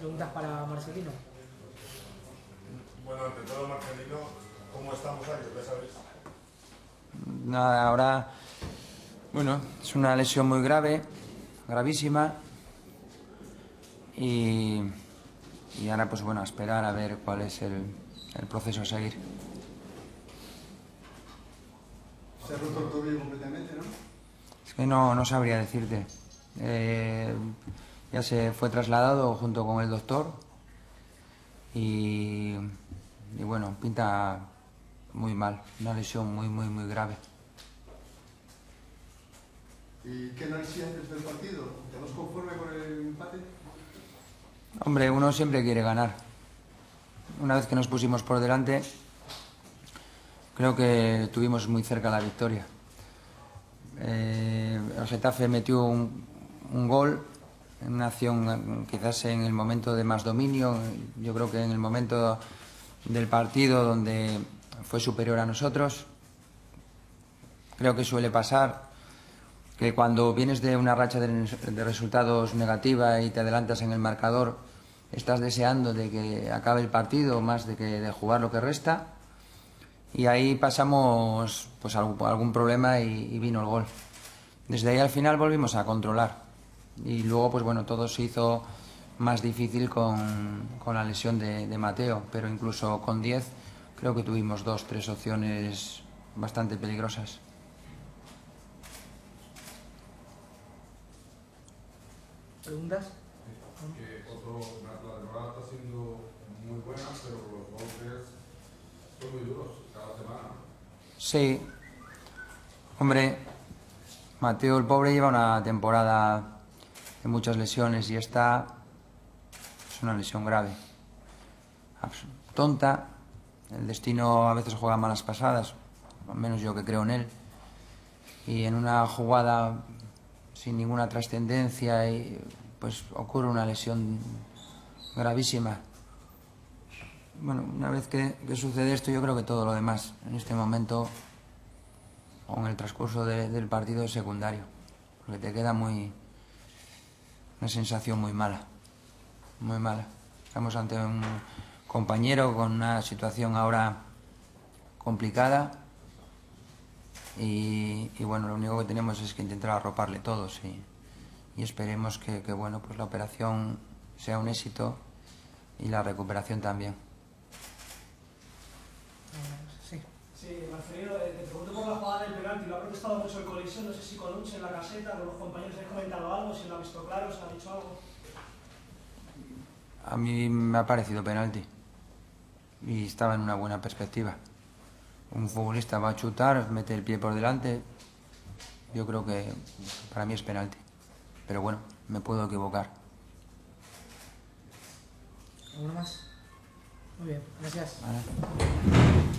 Preguntas para Marcelino. Bueno, ante todo, Marcelino, ¿cómo estamos ahí? ¿Qué sabes? Nada, ahora, bueno, es una lesión muy grave, gravísima. Y, y ahora, pues bueno, a esperar a ver cuál es el, el proceso a seguir. Se ha roto el tobillo completamente, ¿no? Es que no, no sabría decirte. Eh, ya se fue trasladado junto con el doctor y, y bueno, pinta muy mal, una lesión muy, muy, muy grave. ¿Y qué análisis haces del partido? ¿Te vas conforme con el empate? Hombre, uno siempre quiere ganar. Una vez que nos pusimos por delante, creo que tuvimos muy cerca la victoria. Eh, el Getafe metió un, un gol una acción quizás en el momento de más dominio, yo creo que en el momento del partido donde fue superior a nosotros. Creo que suele pasar que cuando vienes de una racha de, resultados negativa y te adelantas en el marcador, estás deseando de que acabe el partido más de que de jugar lo que resta. Y ahí pasamos pues algún, algún problema y vino el gol. Desde ahí al final volvimos a controlar y luego pues bueno todo se hizo más difícil con, con la lesión de, de, Mateo pero incluso con 10 creo que tuvimos dos tres opciones bastante peligrosas ¿Preguntas? Que otro, la temporada está siendo muy buena, pero los golpes son muy duros cada semana. Sí, hombre, Mateo el pobre lleva una temporada de muchas lesiones y esta es una lesión grave. Tonta, el destino a veces juega malas pasadas, al menos yo que creo en él. Y en una jugada sin ninguna trascendencia pues ocurre una lesión gravísima. Bueno, una vez que, sucede esto, yo creo que todo lo demás en este momento o en el transcurso de, del partido es secundario, porque te queda muy, una sensación muy mala, muy mala. Estamos ante un compañero con una situación ahora complicada y, bueno, lo único que tenemos es que intentar arroparle todos y, y esperemos que, que, bueno, pues la operación sea un éxito y la recuperación también. Sí. Marcelino, eh, te pregunto por la jugada del penalti, lo ha protestado mucho el colisión, no sé si con Uche en la caseta, con los compañeros habéis comentado algo, si lo ha visto claro, si ha dicho algo. A mí me ha parecido penalti y estaba en una buena perspectiva. Un futbolista va a chutar, mete el pie por delante, yo creo que para mí es penalti. Pero bueno, me puedo equivocar. ¿Alguno más? Muy bien, gracias. ¿Vale?